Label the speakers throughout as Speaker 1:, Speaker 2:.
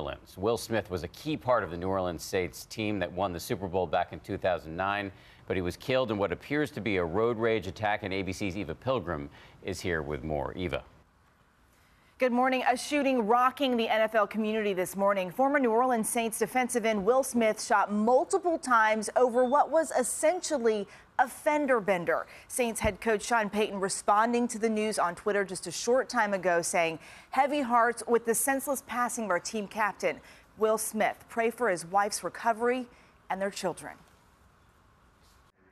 Speaker 1: Orleans. Will Smith was a key part of the New Orleans Saints team that won the Super Bowl back in 2009, but he was killed in what appears to be a road rage attack, and ABC's Eva Pilgrim is here with more. Eva.
Speaker 2: Good morning. A shooting rocking the NFL community this morning. Former New Orleans Saints defensive end Will Smith shot multiple times over what was essentially a fender bender. Saints head coach Sean Payton responding to the news on Twitter just a short time ago saying, heavy hearts with the senseless passing of our team captain, Will Smith. Pray for his wife's recovery and their children.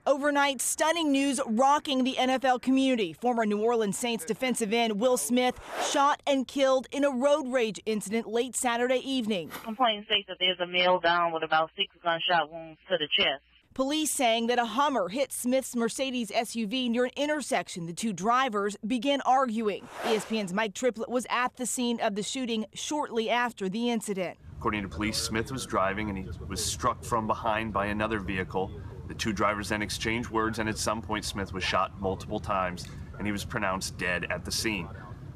Speaker 2: Overnight, stunning news rocking the NFL community. Former New Orleans Saints defensive end Will Smith shot and killed in a road rage incident late Saturday evening.
Speaker 3: Complaint states that there's a male down with about six gunshot wounds to the chest.
Speaker 2: Police saying that a Hummer hit Smith's Mercedes SUV near an intersection. The two drivers began arguing. ESPN's Mike Triplett was at the scene of the shooting shortly after the incident.
Speaker 4: According to police, Smith was driving and he was struck from behind by another vehicle. The two drivers then exchanged words, and at some point, Smith was shot multiple times, and he was pronounced dead at the scene.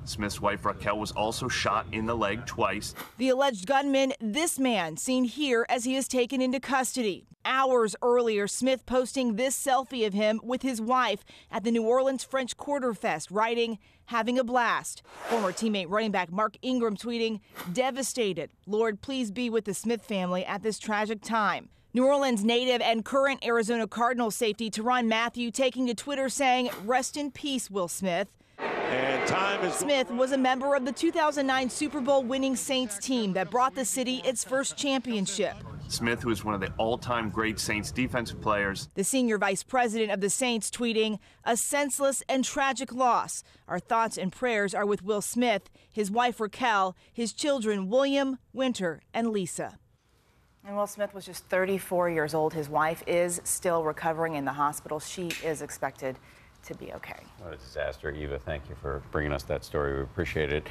Speaker 4: Smith's wife Raquel was also shot in the leg twice.
Speaker 2: The alleged gunman, this man, seen here as he is taken into custody. Hours earlier, Smith posting this selfie of him with his wife at the New Orleans French Quarter Fest, writing, having a blast. Former teammate running back Mark Ingram tweeting, devastated. Lord, please be with the Smith family at this tragic time. New Orleans native and current Arizona Cardinal safety Tyrann Mathieu taking to Twitter saying, Rest in peace, Will Smith.
Speaker 5: And time is
Speaker 2: Smith was a member of the 2009 Super Bowl winning Saints team that brought the city its first championship.
Speaker 4: Smith, who is one of the all time great Saints defensive players.
Speaker 2: The senior vice president of the Saints tweeting, A senseless and tragic loss. Our thoughts and prayers are with Will Smith, his wife Raquel, his children William, Wynter, and Lisa. And Will Smith was just 34 years old. His wife is still recovering in the hospital. She is expected to be okay.
Speaker 1: What a disaster, Eva. Thank you for bringing us that story. We appreciate it.